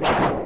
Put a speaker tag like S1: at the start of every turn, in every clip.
S1: you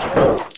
S1: Oh.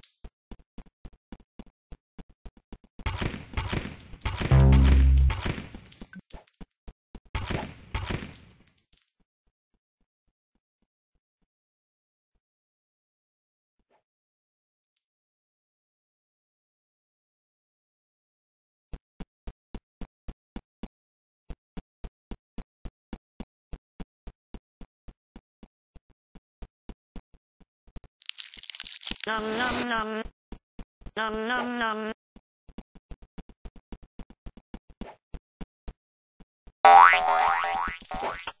S1: Nom nom nom. Nom nom nom. Thank you.